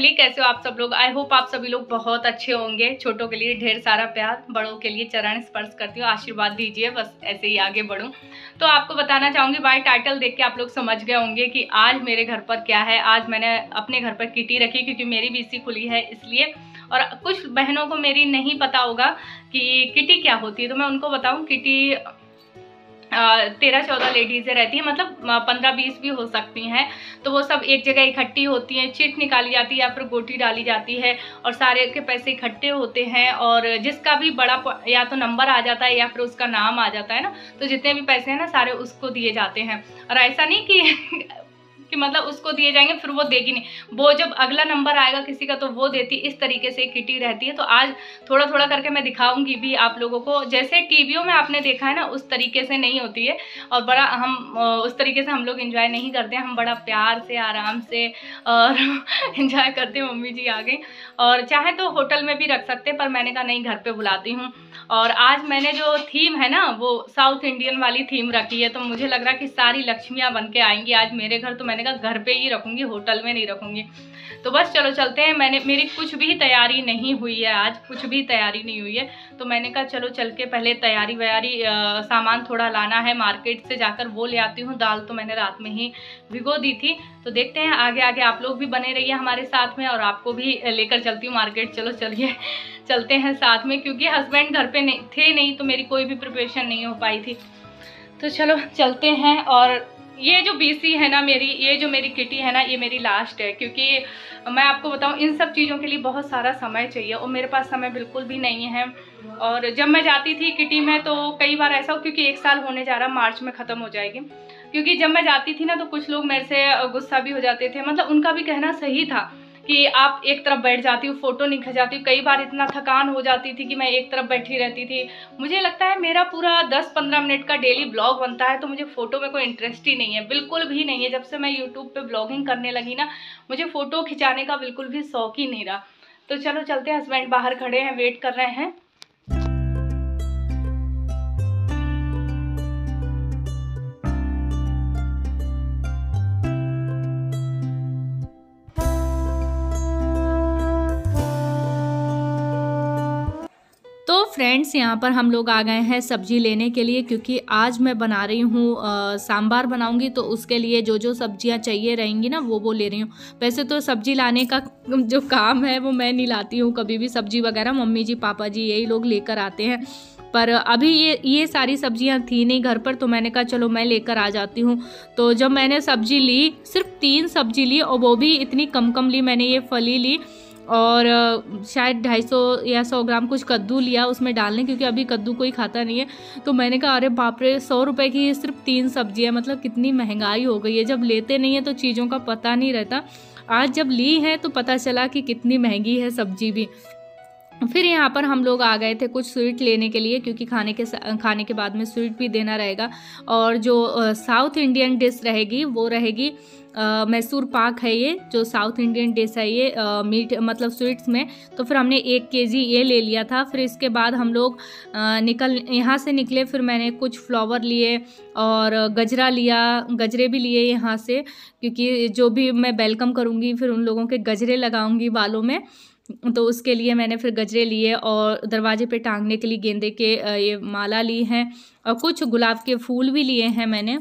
कैसे हो आप सब लोग? आई होप आप सभी लोग बहुत अच्छे होंगे। छोटों के लिए ढेर सारा प्यार, बड़ों के लिए चरण स्पर्श करती हूँ। आशीर्वाद दीजिए, बस ऐसे ही आगे बढ़ूँ। तो आपको बताना चाहूँगी बाय टाइटल देख के आप लोग समझ गए होंगे कि आज मेरे घर पर क्या है। आज मैंने अपने घर पर किटी रखी, क्योंकि मेरी बीसी खुली है इसलिए। और कुछ बहनों को मेरी नहीं पता होगा कि किटी क्या होती है। तो मैं उनको बताऊँ, किटी तेरह चौदह लेडीज़ें रहती हैं मतलब पंद्रह बीस भी हो सकती हैं। तो वो सब एक जगह इकट्ठी होती हैं, चिट निकाली जाती है या फिर गोटी डाली जाती है और सारे के पैसे इकट्ठे होते हैं और जिसका भी बड़ा या तो नंबर आ जाता है या फिर उसका नाम आ जाता है ना तो जितने भी पैसे हैं ना, सारे उसको दिए जाते हैं। और ऐसा नहीं कि कि मतलब उसको दिए जाएँगे, फिर वो देगी नहीं। वो जब अगला नंबर आएगा किसी का तो वो देती, इस तरीके से किटी रहती है। तो आज थोड़ा थोड़ा करके मैं दिखाऊँगी भी आप लोगों को। जैसे टीवियों में आपने देखा है ना, उस तरीके से नहीं होती है। और बड़ा हम उस तरीके से हम लोग इंजॉय नहीं करते हम बड़ा प्यार से, आराम से और इंजॉय करते मम्मी जी आ गई और चाहे तो होटल में भी रख सकते पर मैंने कहा नहीं, घर पर बुलाती हूँ। और आज मैंने जो थीम है ना, वो साउथ इंडियन वाली थीम रखी है तो मुझे लग रहा कि सारी लक्ष्मियाँ बन के आएँगी। आज मेरे घर तो मैंने कहा, घर पे ही रखूँगी, होटल में नहीं रखूँगी। तो बस चलो चलते हैं। मैंने, मेरी कुछ भी तैयारी नहीं हुई है आज, कुछ भी तैयारी नहीं हुई है। तो मैंने कहा, चलो चल के पहले तैयारी व्यारी सामान थोड़ा लाना है, मार्केट से जाकर वो ले आती हूँ। दाल तो मैंने रात में ही भिगो दी थी। तो देखते हैं, आगे आगे आप लोग भी बने रहिए हमारे साथ में और आपको भी लेकर चलती हूँ मार्केट। चलो चलिए, चलते हैं साथ में, क्योंकि हस्बैंड घर पे नहीं, थे नहीं तो मेरी कोई भी प्रिपरेशन नहीं हो पाई थी। तो चलो चलते हैं और ये जो बीसी है ना मेरी, ये जो मेरी किटी है ना, ये मेरी लास्ट है, क्योंकि मैं आपको बताऊँ, इन सब चीज़ों के लिए बहुत सारा समय चाहिए और मेरे पास समय बिल्कुल भी नहीं है। और जब मैं जाती थी किटी में तो कई बार ऐसा हो, क्योंकि एक साल होने जा रहा, मार्च में ख़त्म हो जाएगी। क्योंकि जब मैं जाती थी ना तो कुछ लोग मेरे से गुस्सा भी हो जाते थे। मतलब उनका भी कहना सही था। कि आप एक तरफ़ बैठ जाती हूँ, फ़ोटो नहीं खिंचाती हूँ। कई बार इतना थकान हो जाती थी कि मैं एक तरफ़ बैठी रहती थी। मुझे लगता है मेरा पूरा 10-15 मिनट का डेली ब्लॉग बनता है तो मुझे फ़ोटो में कोई इंटरेस्ट ही नहीं है। बिल्कुल भी नहीं है। जब से मैं यूट्यूब पे ब्लॉगिंग करने लगी ना, मुझे फ़ोटो खिंचाने का बिल्कुल भी शौक ही नहीं रहा। तो चलो चलते हैं हस्बैंड बाहर खड़े हैं वेट कर रहे हैं। फ्रेंड्स यहाँ पर हम लोग आ गए हैं सब्ज़ी लेने के लिए, क्योंकि आज मैं बना रही हूँ सांबार बनाऊँगी तो उसके लिए जो जो सब्ज़ियाँ चाहिए रहेंगी ना, वो वो ले रही हूँ। वैसे तो सब्ज़ी लाने का जो काम है, वो मैं नहीं लाती हूँ, कभी भी सब्ज़ी वगैरह, मम्मी जी, पापा जी, यही लोग लेकर आते हैं। पर अभी ये ये सारी सब्ज़ियाँ थी नहीं घर पर तो मैंने कहा, चलो मैं लेकर आ जाती हूँ। तो जब मैंने सब्ज़ी ली, सिर्फ़ तीन सब्ज़ी ली, और वो भी इतनी कम कम ली, मैंने ये फली ली और शायद ढाई सौ या सौ ग्राम कुछ कद्दू लिया उसमें डालने क्योंकि अभी कद्दू कोई खाता नहीं है। तो मैंने कहा, अरे बाप रे, सौ रुपये की सिर्फ़ तीन सब्ज़ी है मतलब कितनी महँगाई हो गई है। जब लेते नहीं है तो चीज़ों का पता नहीं रहता। आज जब ली है तो पता चला कि कितनी महँगी है सब्ज़ी भी। फिर यहाँ पर हम लोग आ गए थे कुछ स्वीट लेने के लिए, क्योंकि खाने के खाने के बाद में स्वीट भी देना रहेगा। और जो साउथ इंडियन डिश रहेगी, वो रहेगी मैसूर पाक है ये, जो साउथ इंडियन डिश है ये मीट मतलब स्वीट्स में। तो फिर हमने एक केजी ये ले लिया था। फिर इसके बाद हम लोग निकल, यहाँ से निकले, फिर मैंने कुछ फ्लावर लिए और गजरा लिया, गजरे भी लिए यहाँ से, क्योंकि जो भी मैं वेलकम करूँगी, फिर उन लोगों के गजरे लगाऊँगी बालों में। तो उसके लिए मैंने फिर गजरे लिए और दरवाजे पे टांगने के लिए गेंदे के ये माला ली हैं और कुछ गुलाब के फूल भी लिए हैं मैंने।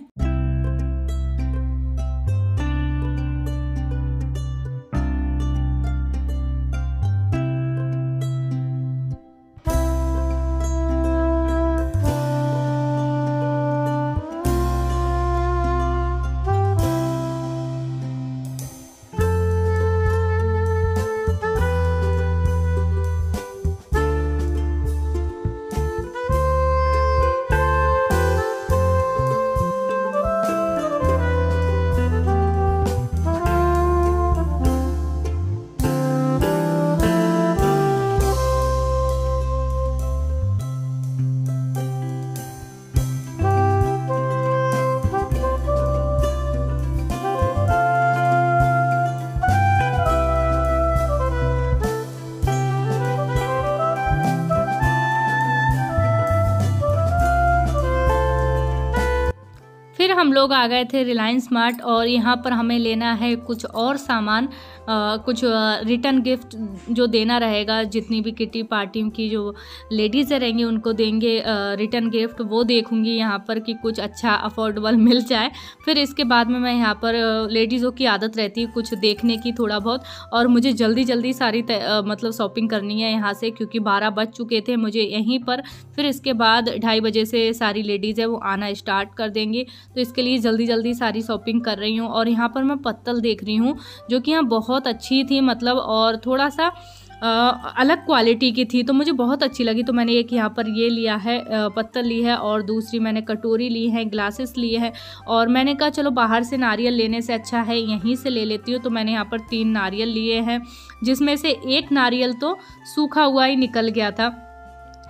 लोग आ गए थे रिलायंस मार्ट और यहाँ पर हमें लेना है कुछ और सामान। कुछ रिटर्न गिफ्ट जो देना रहेगा, जितनी भी किटी पार्टी की जो लेडीज़ रहेंगी, उनको देंगे रिटर्न गिफ्ट वो देखूँगी यहाँ पर कि कुछ अच्छा अफोर्डेबल मिल जाए। फिर इसके बाद में मैं यहाँ पर लेडीज़ों की आदत रहती है कुछ देखने की थोड़ा बहुत और मुझे जल्दी जल्दी सारी मतलब शॉपिंग करनी है यहाँ से क्योंकि बारह बज चुके थे मुझे यहीं पर। फिर इसके बाद ढाई बजे से सारी लेडीज़ है वो आना स्टार्ट कर देंगी। तो इसके लिए जल्दी जल्दी सारी शॉपिंग कर रही हूँ और यहाँ पर मैं पत्तल देख रही हूँ जो कि यहाँ बहुत अच्छी थी मतलब और थोड़ा सा आ, अलग क्वालिटी की थी तो मुझे बहुत अच्छी लगी। तो मैंने एक यहाँ पर ये लिया है पत्तल ली है और दूसरी मैंने कटोरी ली है ग्लासेस लिए हैं और मैंने कहा चलो बाहर से नारियल लेने से अच्छा है यहीं से ले लेती हूँ। तो मैंने यहाँ पर तीन नारियल लिए हैं जिसमें से एक नारियल तो सूखा हुआ ही निकल गया था।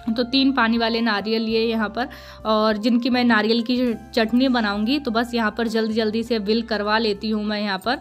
तो तीन पानी वाले नारियल लिए यहाँ पर और जिनकी मैं नारियल की चटनी बनाऊँगी तो बस यहाँ पर जल्दी जल्दी से बिल करवा लेती हूँ मैं यहाँ पर।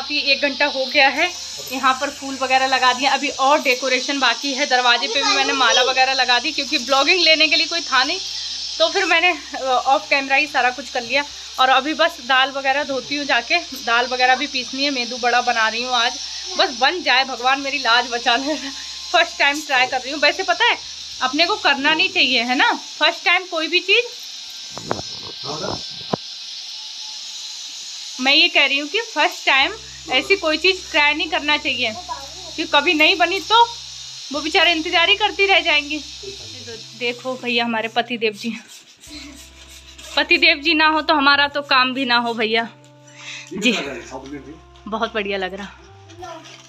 काफ़ी एक घंटा हो गया है। यहाँ पर फूल वगैरह लगा दिए। अभी और डेकोरेशन बाकी है। दरवाजे पे भी मैंने माला वगैरह लगा दी, क्योंकि ब्लॉगिंग लेने के लिए कोई था नहीं। तो फिर मैंने ऑफ़ कैमरा ही सारा कुछ कर लिया। और अभी बस दाल वगैरह धोती हूँ जाके। दाल वगैरह भी पीसनी है। मेदू बड़ा बना रही हूँ आज। बस बन जाए। भगवान मेरी लाज बचा ले। फ़र्स्ट टाइम ट्राई कर रही हूँ। वैसे पता है, अपने को करना नहीं चाहिए, है ना? फ़र्स्ट टाइम कोई भी चीज़। मैं ये कह रही हूँ कि फ़र्स्ट टाइम ऐसी कोई चीज़ ट्राई नहीं करना चाहिए। कि कभी नहीं बनी तो वो बेचारे इंतज़ार ही करती रह जाएँगी। तो देखो भैया हमारे पति देव जी। पति देव जी ना हो तो हमारा तो काम भी ना हो भैया। जी। बहुत बढ़िया लग रहा।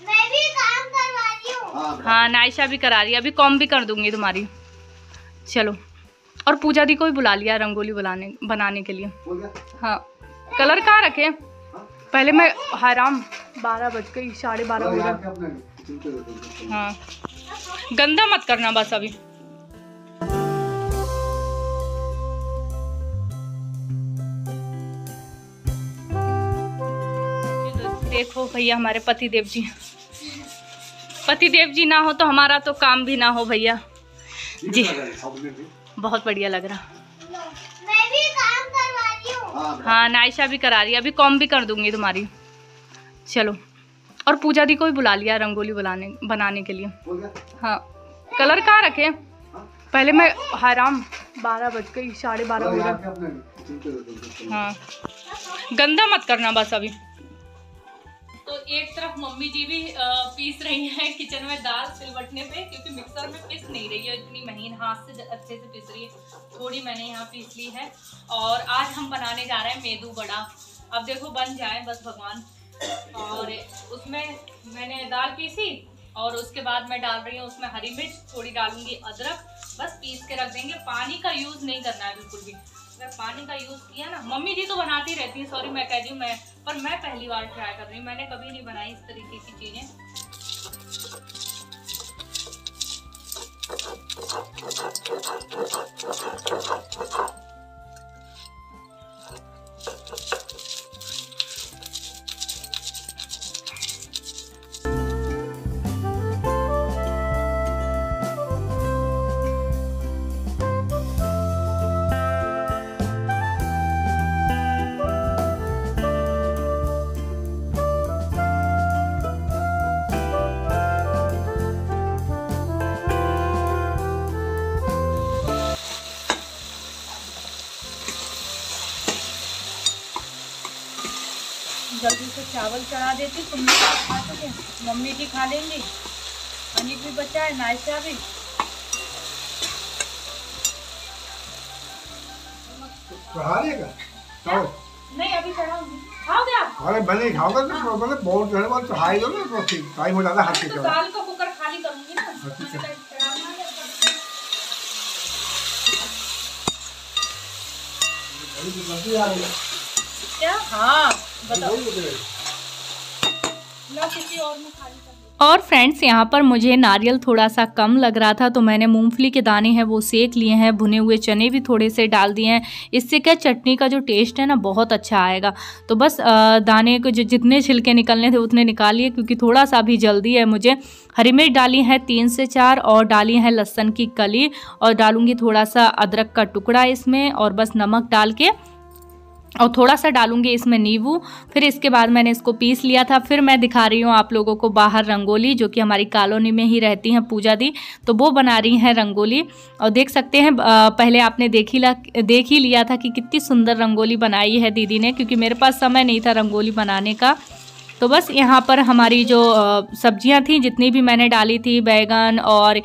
मैं भी काम करवा रही हूँ। हाँ नायशा भी करा रही है। अभी कॉम भी कर दूँगी तुम्हारी। चलो। और पूजा दी को भी बुला लिया रंगोली बुलाने बनाने के लिए। हाँ। कलर कहाँ रखे? पहले मैं हराम बारह बज गई साढ़े बारह हो गए हाँ। गंदा मत करना बस अभी। देखो भैया हमारे पति देव जी। पति देव जी ना हो तो हमारा तो काम भी ना हो भैया। जी। बहुत बढ़िया लग रहा। हाँ नायशा भी करा रही है। अभी कॉम भी कर दूँगी तुम्हारी। चलो। और पूजा दी को भी बुला लिया रंगोली बुलाने बनाने के लिए। हाँ। कलर कहाँ रखे? पहले मैं हराम बारह बज गई साढ़े बारह हो गए। हाँ। गंदा मत करना बस अभी। तो एक तरफ़ मम्मी जी भी पीस रही हैं किचन में दाल सिलवटने पे, क्योंकि मिक्सर में पीस नहीं रही है, इतनी महीन हाथ से अच्छे से पीस रही है। थोड़ी मैंने यहाँ पीस ली है। और आज हम बनाने जा रहे हैं मेदू बड़ा अब देखो, बन जाए बस भगवान। और उसमें मैंने दाल पीसी, और उसके बाद मैं डाल रही हूँ उसमें हरी मिर्च, थोड़ी डालूँगी अदरक। बस पीस के रख देंगे। पानी का यूज़ नहीं करना है बिल्कुल भी। अगर पानी का यूज़ किया ना, मम्मी जी तो बनाती रहती है सॉरी मैं कह रही हूँ मैं, पर मैं पहली बार ट्राई कर रही हूँ, मैंने कभी नहीं बनाई इस तरीके की चीज़ें। जल्दी से चावल चढ़ा देती तुम लोग खा सके। मम्मी जी खा लेंगी। अनिक भी बच्चा है नायशा भी। नहीं अभी चढ़ाऊँगी। खाओगे आप? अरे मैं नहीं खाऊँगा तो मतलब बहुत जो है वो चढ़ाई दो ना तो टाइम हो जाता है हाथ तो दाल का कुकर खाली करूँगी ना। है। चढ़ाना है। क्या? हाँ। और फ्रेंड्स यहाँ पर मुझे नारियल थोड़ा सा कम लग रहा था तो मैंने मूंगफली के दाने हैं वो सेक लिए हैं भुने हुए चने भी थोड़े से डाल दिए हैं। इससे क्या चटनी का जो टेस्ट है ना बहुत अच्छा आएगा। तो बस दाने को जो जितने छिलके निकलने थे उतने निकाल लिए क्योंकि थोड़ा सा भी जल्दी है मुझे। हरी मिर्च डाली है तीन से चार और डाली है लहसन की कली और डालूँगी थोड़ा सा अदरक का टुकड़ा इसमें और बस नमक डाल के और थोड़ा सा डालूँगी इसमें नींबू, फिर इसके बाद मैंने इसको पीस लिया था। फिर मैं दिखा रही हूँ आप लोगों को बाहर रंगोली, जो कि हमारी कॉलोनी में ही रहती हैं पूजा दी। तो वो बना रही हैं रंगोली। और देख सकते हैं पहले आपने देख ही देख ही लिया था कि कितनी सुंदर रंगोली बनाई है दीदी ने, क्योंकि मेरे पास समय नहीं था रंगोली बनाने का। तो बस यहाँ पर हमारी जो सब्ज़ियाँ थी, जितनी भी मैंने डाली थी, बैगन और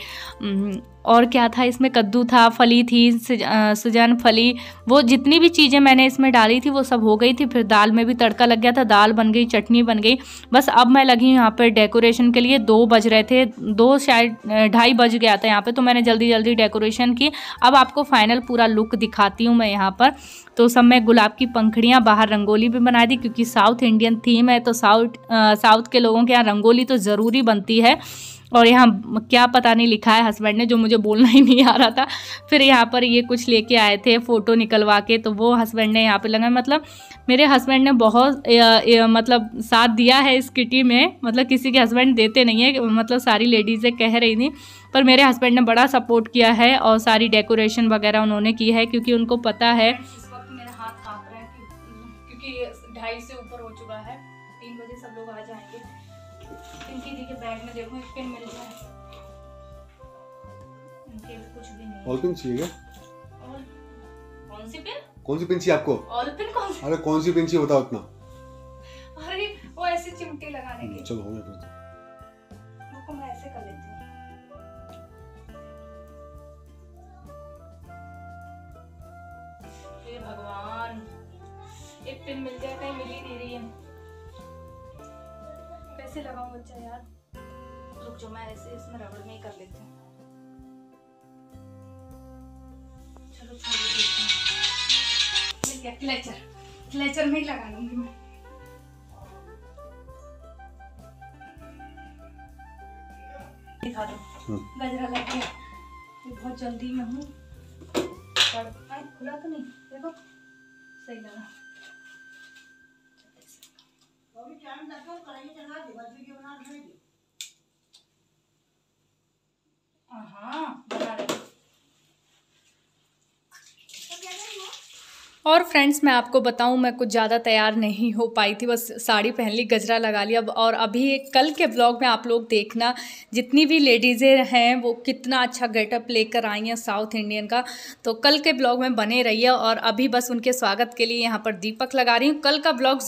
और क्या था, इसमें कद्दू था, फली थी सुजन, फली, वो जितनी भी चीज़ें मैंने इसमें डाली थी वो सब हो गई थी। फिर दाल में भी तड़का लग गया था, दाल बन गई, चटनी बन गई। बस अब मैं लगी यहाँ पर डेकोरेशन के लिए, दो बज रहे थे, दो शायद ढाई बज गया था यहाँ पर तो मैंने जल्दी जल्दी डेकोरेशन की। अब आपको फाइनल पूरा लुक दिखाती हूँ मैं यहाँ पर। तो सब मैं गुलाब की पंखड़ियाँ, बाहर रंगोली भी बना दी क्योंकि साउथ इंडियन थीम है तो साउथ साउथ के लोगों के यहाँ रंगोली तो ज़रूरी बनती है। और यहाँ क्या पता नहीं लिखा है हस्बैंड ने जो मुझे बोलना ही नहीं आ रहा था। फिर यहाँ पर ये कुछ लेके आए थे, फ़ोटो निकलवा के तो वो हस्बैंड ने यहाँ पे लगा मतलब मेरे हस्बैंड ने बहुत मतलब साथ दिया है इस किटी में मतलब किसी के हस्बैंड देते नहीं है मतलब सारी लेडीज़ें कह रही थी, पर मेरे हस्बैंड ने बड़ा सपोर्ट किया है और सारी डेकोरेशन वगैरह उन्होंने की है, क्योंकि उनको पता है ढाई से ऑल पेन चाहिए क्या? कौन सी पेन कौन सी पेन चाहिए आपको? ऑल पेन कौन सी? अरे कौन सी पेन चाहिए बताओ इतना। अरे वो ऐसे चिमटी लगाने की चलो हो गया फिर तो। रुको मैं ऐसे कर लेती हूँ। भगवान एक पेन मिल जाए कहीं मिल ही नहीं रही है। कैसे लगाऊँ बच्चा यार? रुक जो मैं ऐसे इसमें रबड़ में ही कर लेती हूँ। क्लेचर क्लेचर में ही लगा लूँगी मैं दिखा दो। गजरा लग गया बहुत जल्दी में हूँ खुला तो नहीं देखो सही लगा और फ्रेंड्स मैं आपको बताऊँ, मैं कुछ ज़्यादा तैयार नहीं हो पाई थी। बस साड़ी पहन ली, गजरा लगा लिया। और अभी कल के ब्लॉग में आप लोग देखना, जितनी भी लेडीज़ें हैं, वो कितना अच्छा गेटअप लेकर आई हैं साउथ इंडियन का। तो कल के ब्लॉग में बने रहिए और अभी बस उनके स्वागत के लिए यहाँ पर दीपक लगा रही हूँ। कल का ब्लॉग